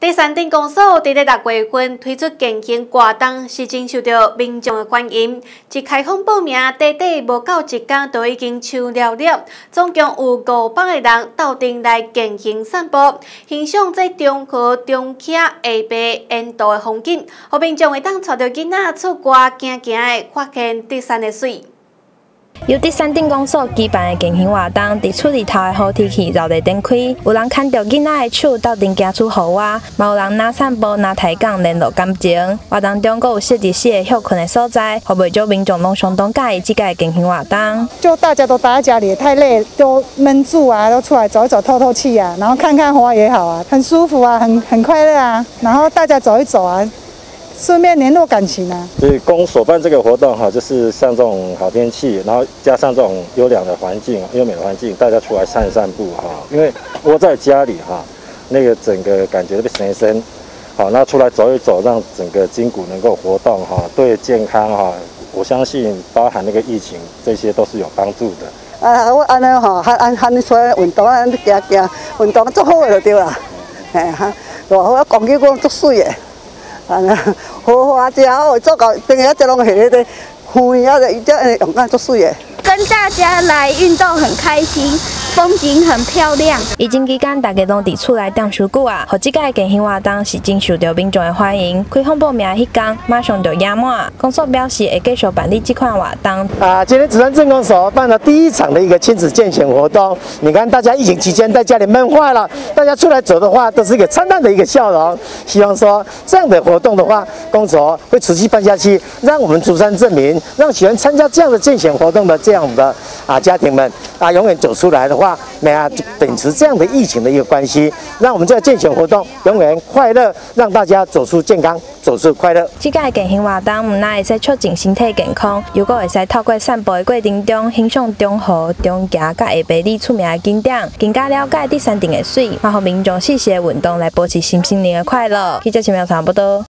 第三镇公所伫咧六月份推出健行活动，是真受到民众的欢迎。一开放报名，短短无到一天，就已经抢了了。总共有五百个人到顶来健行散步，欣赏这中和中溪下白沿道的风景，互民众会当带着囡仔出外行行的，发现第三的水。由第三镇公所举办的健康活动，伫厝里头的好天气热热展开，有人牵着囡仔的手到顶行出户外，嘛有人拿散步、拿抬杠联络感情。活动中，阁有设置四个休困的所在，互袂少民众拢相当介意这个健康活动。就大家都待在家里太累，都闷住啊，都出来走一走、透透气啊，然后看看花也好啊，很舒服啊，很很快乐啊，然后大家走一走啊。顺便联络感情啊！所以公所办这个活动哈，就是像这种好天气，然后加上这种优良的环境、优美的环境，大家出来散散步哈。因为窝在家里哈，那个整个感觉被神神，好，那出来走一走，让整个筋骨能够活动哈，对健康哈，我相信包含那个疫情，这些都是有帮助的。啊，我安尼吼，还按喊你说运动啊，行行，运动做好就对啦。哎哈，偌好，光脚讲足水 的。啊，好花只哦，做到等下只拢下咧，远啊，伊只用干足水的。跟大家来运动很开心。风景很漂亮。疫情期间，大家拢伫厝内当休久啊，好即个健身活动是真受到民众的欢迎。开放报名迄天，马上就压满。公所表示会继续办理这款活动。啊，今天紫山镇公所办了第一场的一个亲子健行活动。你看，大家疫情期间在家里闷坏了，大家出来走的话，都是一个灿烂的一个笑容。希望说这样的活动的话，公所会持续办下去，让我们竹山镇民，让喜欢参加这样的健行活动的这样的啊家庭们啊，永远走出来的话。那啊，秉持这样的疫情的一个关系，让我们在健行活动永远快乐，让大家走出健康，走出快乐。这个健行活动唔但会使促进身体健康，如果会使透过散步的过程中，欣赏中和、中夹甲下白里出名的景点，更加了解第三顶的水，然后民众细细运动来保持新心灵的快乐。记者陈苗差不多。